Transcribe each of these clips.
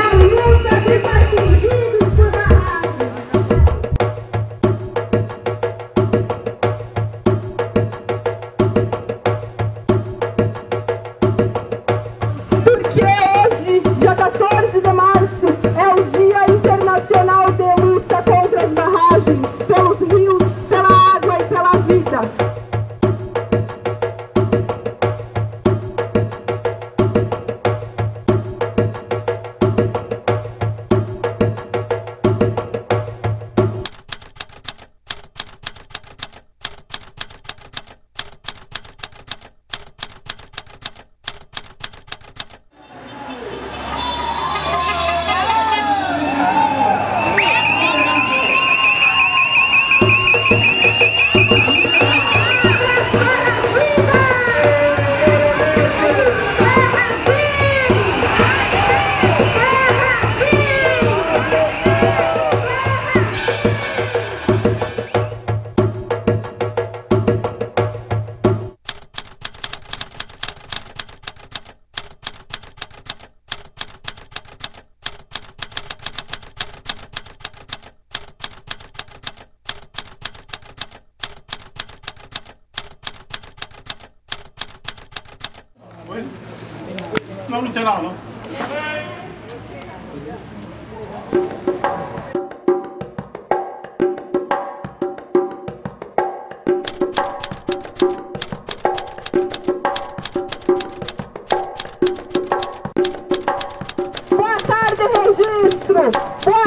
Now Não, não tem lá, não. Boa tarde, registro! Boa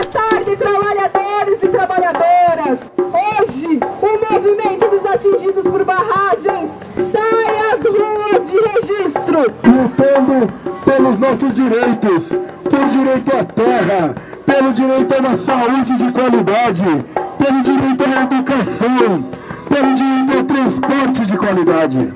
lutando pelos nossos direitos, por direito à terra, pelo direito a uma saúde de qualidade, pelo direito à educação, pelo direito ao transporte de qualidade.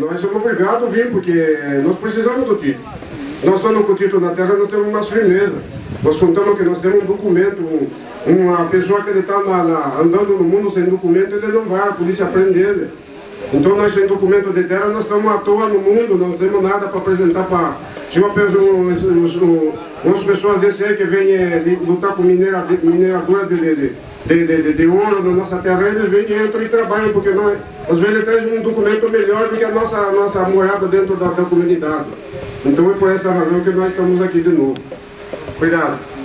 Nós somos obrigados a vir, porque nós precisamos do título. Nós só com o título na terra nós temos uma firmeza. Nós contamos que nós temos um documento, um- uma pessoa que está andando no mundo sem documento, ele não vai, a polícia prende ele. Então nós sem documento de terra, nós estamos à toa no mundo, não temos nada para apresentar para... Se uma pessoa, um- um- um- umas pessoas desse aí que vêm eh, lutar com mineradora de, de, de, de, de, ouro na nossa terra, eles vêm, entram e trabalham, porque nós, às vezes trazem um documento melhor do que a nossa, a nossa morada dentro da, da comunidade. Então é por essa razão que nós estamos aqui de novo. Cuidado.